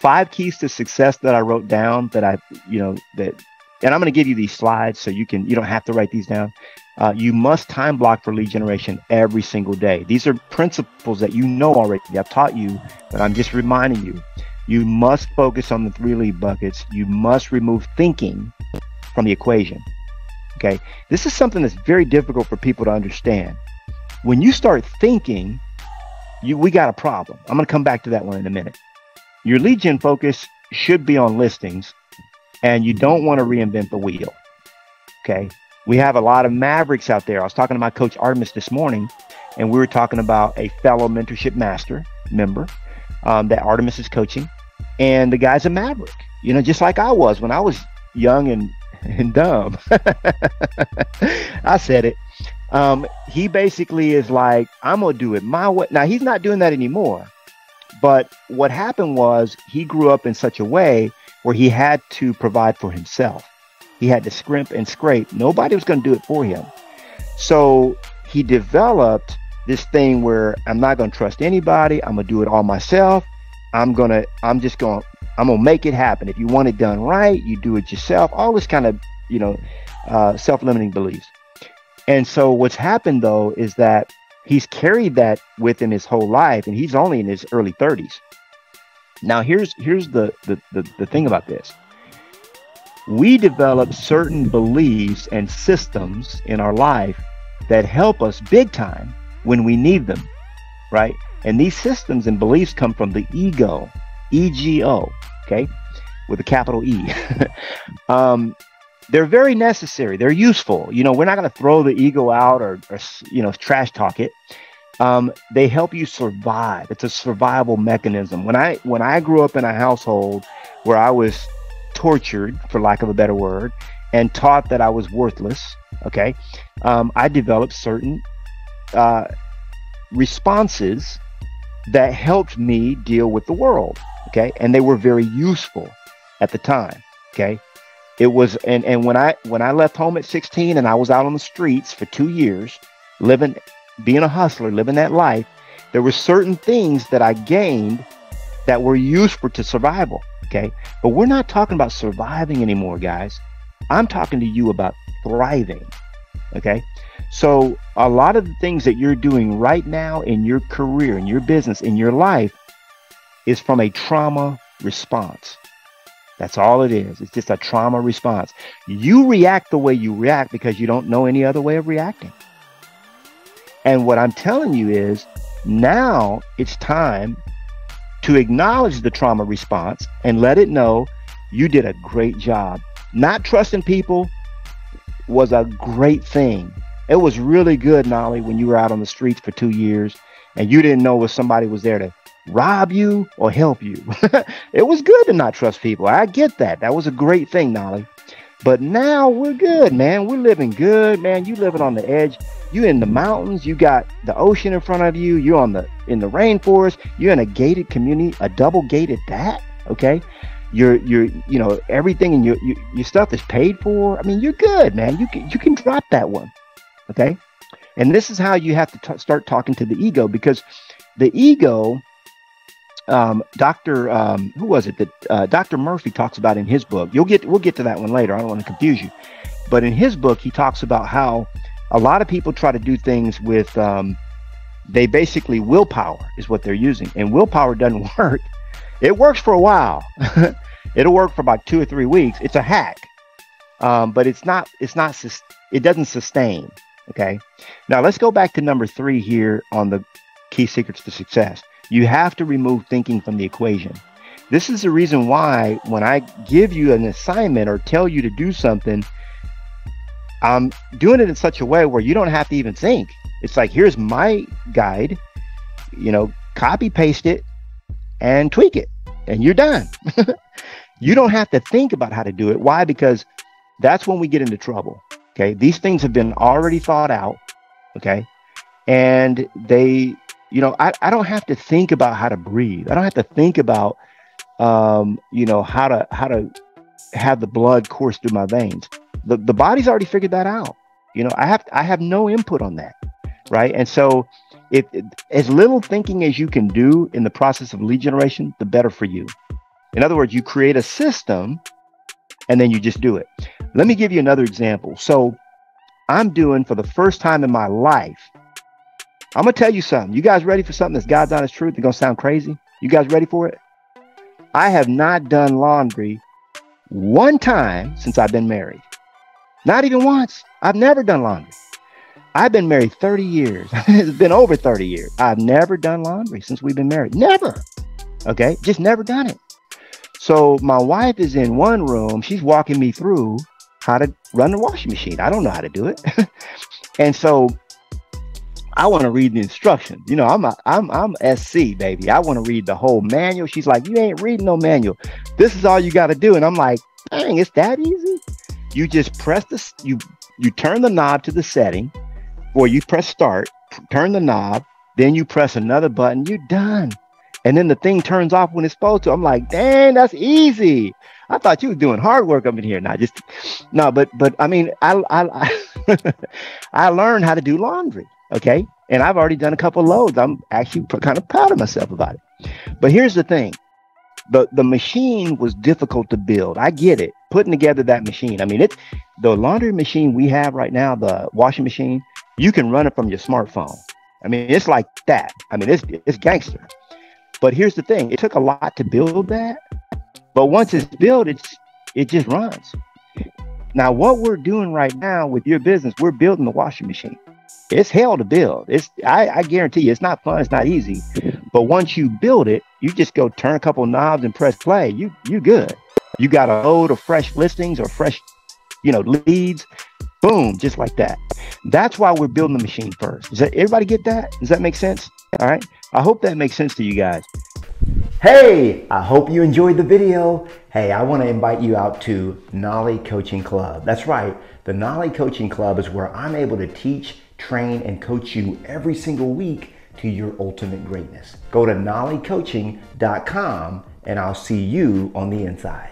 five keys to success that I wrote down that I, you know, that, and I'm going to give you these slides so you can, you don't have to write these down. Uh, you must time block for lead generation every single day. These are principles that you know already. I've taught you, but I'm just reminding you. You must focus on the three lead buckets. You must remove thinking from the equation. Okay. This is something that's very difficult for people to understand. When you start thinking, you we got a problem. I'm going to come back to that one in a minute. Your lead gen focus should be on listings, and you don't want to reinvent the wheel. Okay. We have a lot of mavericks out there. I was talking to my coach Artemis this morning, and we were talking about a fellow mentorship master member um, that Artemis is coaching, and the guy's a maverick. You know, just like I was when I was young and and dumb. I said it. Um, he basically is like, I'm gonna do it my way. Now he's not doing that anymore. But what happened was he grew up in such a way where he had to provide for himself. He had to scrimp and scrape. Nobody was going to do it for him. So he developed this thing where I'm not going to trust anybody. I'm going to do it all myself. I'm going to, I'm just going I'm going to make it happen. If you want it done right, you do it yourself. All this kind of, you know, uh, self limiting beliefs. And so what's happened though is that he's carried that with him his whole life and he's only in his early 30s now here's here's the the, the, the thing about this. We develop certain beliefs and systems in our life that help us big time when we need them right? And these systems and beliefs come from the ego ego okay? With a capital e. Um, they're very necessary. They're useful. You know, we're not going to throw the ego out or, or, you know, trash talk it. Um, they help you survive. It's a survival mechanism. When I when I grew up in a household where I was tortured, for lack of a better word, and taught that I was worthless, okay, um, I developed certain uh, responses that helped me deal with the world, okay, and they were very useful at the time, okay it was and and when i when i left home at 16 and i was out on the streets for two years living being a hustler living that life there were certain things that i gained that were useful to survival okay? But we're not talking about surviving anymore guys. I'm talking to you about thriving okay? So a lot of the things that you're doing right now in your career in your business in your life is from a trauma response that's all it is. It's just a trauma response. You react the way you react because you don't know any other way of reacting. And what I'm telling you is now it's time to acknowledge the trauma response and let it know you did a great job. Not trusting people was a great thing. It was really good, Knolly, when you were out on the streets for two years and you didn't know if somebody was there to rob you or help you. it was good to not trust people. I get that. That was a great thing, Knolly. But now we're good, man. We're living good, man. You living on the edge. You in the mountains. You got the ocean in front of you. You're on the in the rainforest. You're in a gated community, a double gated that. Okay. You're you're you know everything and your, your your stuff is paid for. I mean, you're good, man. You can you can drop that one. Okay. And this is how you have to t- start talking to the ego because the ego um, Dr. Um, who was it that uh, Dr. Murphy talks about in his book? You'll get we'll get to that one later. I don't want to confuse you, but in his book he talks about how a lot of people try to do things with um, they basically willpower is what they're using, and willpower doesn't work. It works for a while. It'll work for about two or three weeks. It's a hack, um, but it's not. It's not. It doesn't sustain. Okay. Now let's go back to number three here on the key secrets to success. You have to remove thinking from the equation. This is the reason why when I give you an assignment or tell you to do something, I'm doing it in such a way where you don't have to even think. It's like, here's my guide, you know, copy paste it and tweak it, and you're done. you don't have to think about how to do it. Why? Because that's when we get into trouble. Okay. These things have been already thought out. Okay. And they you know, I, I don't have to think about how to breathe. I don't have to think about, um, you know, how to how to have the blood course through my veins. The the body's already figured that out. You know, I have I have no input on that, right? And so, if as little thinking as you can do in the process of lead generation, the better for you. In other words, you create a system and then you just do it. Let me give you another example. So I'm doing for the first time in my life. I'm gonna tell you something. You guys ready for something that's God's honest truth? It's gonna sound crazy. You guys ready for it? I have not done laundry one time since I've been married. Not even once. I've never done laundry. I've been married 30 years. it's been over 30 years. I've never done laundry since we've been married. Never. Okay. Just never done it. So my wife is in one room. She's walking me through how to run the washing machine. I don't know how to do it. and so I want to read the instructions. You know, I'm a, I'm I'm SC baby. I want to read the whole manual. She's like, you ain't reading no manual. This is all you got to do. And I'm like, dang, it's that easy. You just press the you you turn the knob to the setting, or you press start, turn the knob, then you press another button. You're done. And then the thing turns off when it's supposed to. I'm like, dang, that's easy. I thought you were doing hard work up in here. Not just no, but but I mean, I I I learned how to do laundry. Okay, and I've already done a couple loads. I'm actually kind of proud of myself about it. But here's the thing: the the machine was difficult to build. I get it. Putting together that machine. I mean, it's the laundry machine we have right now, the washing machine. You can run it from your smartphone. I mean, it's like that. I mean, it's it's gangster. But here's the thing: it took a lot to build that. But once it's built, it's it just runs. Now, what we're doing right now with your business, we're building the washing machine. It's hell to build. It's I, I guarantee you, it's not fun. It's not easy. But once you build it, you just go turn a couple knobs and press play. You you good. You got a load of fresh listings or fresh, you know, leads. Boom, just like that. That's why we're building the machine first. Does that, everybody get that? Does that make sense? All right. I hope that makes sense to you guys. Hey, I hope you enjoyed the video. Hey, I want to invite you out to Knolly Coaching Club. That's right. The Knolly Coaching Club is where I'm able to teach, train, and coach you every single week to your ultimate greatness. Go to knollycoaching.com and I'll see you on the inside.